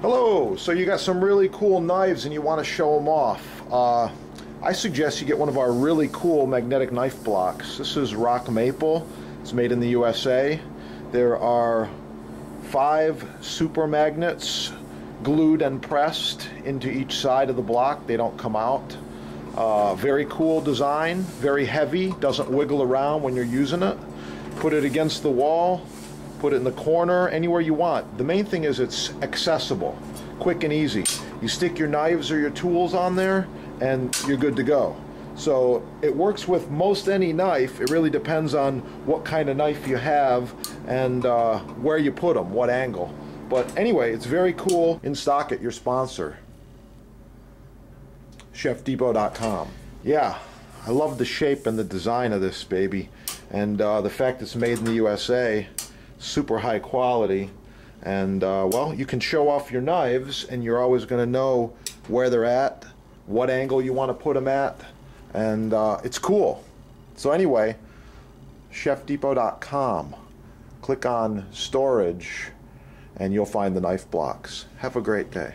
Hello, so you got some really cool knives and you want to show them off. Uh, I suggest you get one of our really cool magnetic knife blocks. This is rock maple. It's made in the USA. There are five super magnets glued and pressed into each side of the block. They don't come out. Uh, very cool design, very heavy, doesn't wiggle around when you're using it. Put it against the wall, put it in the corner, anywhere you want. The main thing is it's accessible, quick and easy. You stick your knives or your tools on there and you're good to go. So it works with most any knife. It really depends on what kind of knife you have and uh, where you put them, what angle. But anyway, it's very cool. In stock at your sponsor, ChefDepot.com. Yeah, I love the shape and the design of this baby. And uh, the fact it's made in the USA super high quality. And uh, well, you can show off your knives, and you're always going to know where they're at, what angle you want to put them at, and uh, it's cool. So anyway, ChefDepot.com. Click on storage, and you'll find the knife blocks. Have a great day.